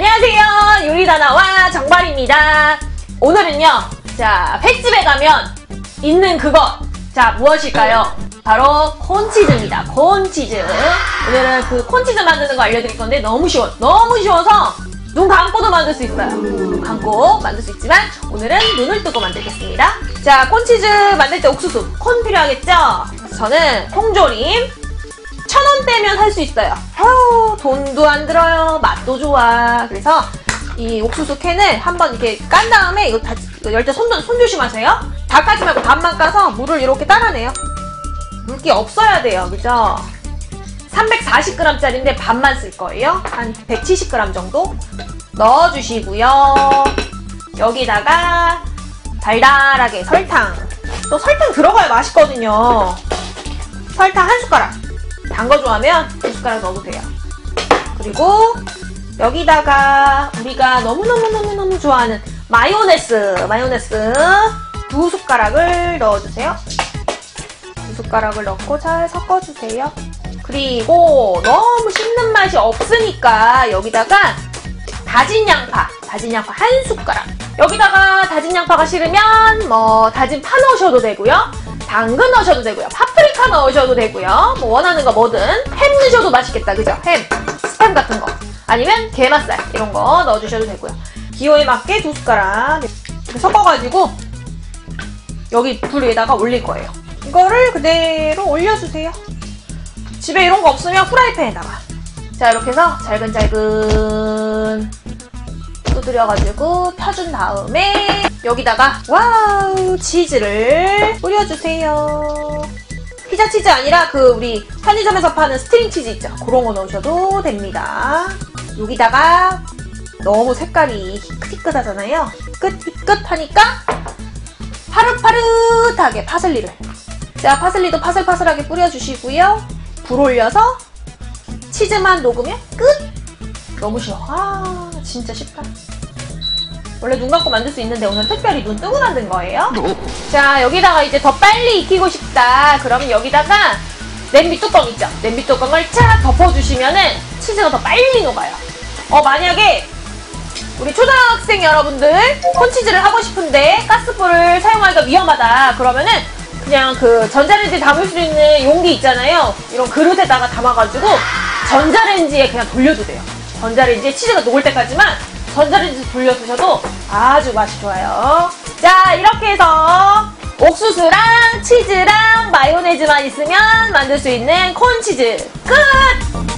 안녕하세요. 요리다나와 정발입니다. 오늘은요, 자, 횟집에 가면 있는 그것. 자, 무엇일까요? 바로 콘치즈입니다. 콘치즈. 오늘은 그 콘치즈 만드는 거 알려드릴 건데 너무 쉬워. 너무 쉬워서 눈 감고도 만들 수 있어요. 눈 감고 만들 수 있지만 오늘은 눈을 뜨고 만들겠습니다. 자, 콘치즈 만들 때 옥수수. 콘 필요하겠죠? 저는 통조림, 천 원대면 할수 있어요. 돈도 안 들어요. 맛도 좋아. 그래서 이 옥수수 캔을 한번 이렇게 깐 다음에 이거 다, 열때 손, 손 조심하세요. 다 까지 말고 반만 까서 물을 이렇게 따라내요. 물기 없어야 돼요. 그죠? 340g짜리인데 반만 쓸 거예요. 한 170g 정도 넣어주시고요. 여기다가 달달하게 설탕. 또 설탕 들어가야 맛있거든요. 설탕 한 숟가락. 단 거 좋아하면 두 숟가락 넣어도 돼요. 그리고 여기다가 우리가 너무너무너무너무 좋아하는 마요네즈, 마요네즈 두 숟가락을 넣어주세요. 두 숟가락을 넣고 잘 섞어주세요. 그리고 너무 씹는 맛이 없으니까 여기다가 다진 양파, 다진 양파 한 숟가락. 여기다가 다진 양파가 싫으면 뭐 다진 파 넣으셔도 되고요. 당근 넣으셔도 되고요. 파프리카 넣으셔도 되고요. 뭐 원하는 거 뭐든 햄 넣으셔도 맛있겠다. 그죠? 햄, 스팸 같은 거. 아니면 게맛살 이런 거 넣어주셔도 되고요. 기호에 맞게 두 숟가락 섞어가지고 여기 불 위에다가 올릴 거예요. 이거를 그대로 올려주세요. 집에 이런 거 없으면 프라이팬에다가 자 이렇게 해서 잘근잘근 두드려가지고 펴준 다음에 여기다가 wow 치즈를 뿌려주세요. 피자 치즈 아니라 그 우리 편의점에서 파는 string 치즈 있죠? 그런 거 넣으셔도 됩니다. 여기다가 너무 색깔이 희끗희끗하잖아요. 희끗희끗하니까 파릇파릇하게 파슬리를 자 파슬리도 파슬파슬하게 뿌려주시고요. 불 올려서 치즈만 녹으면 끝! 너무 쉬워. 아 진짜 쉽다. 원래 눈 감고 만들 수 있는데 오늘 특별히 눈 뜨고 만든 거예요. 자 여기다가 이제 더 빨리 익히고 싶다. 그러면 여기다가 냄비 뚜껑 있죠? 냄비 뚜껑을 쫙 덮어주시면은 치즈가 더 빨리 녹아요. 어 만약에 우리 초등학생 여러분들 콘치즈를 하고 싶은데 가스불을 사용하기가 위험하다. 그러면은 그냥 그 전자레인지 담을 수 있는 용기 있잖아요. 이런 그릇에다가 담아가지고 전자레인지에 그냥 돌려도 돼요. 전자레인지에 치즈가 녹을 때까지만 전자레인지 돌려 드셔도 아주 맛이 좋아요. 자, 이렇게 해서 옥수수랑 치즈랑 마요네즈만 있으면 만들 수 있는 콘치즈 끝!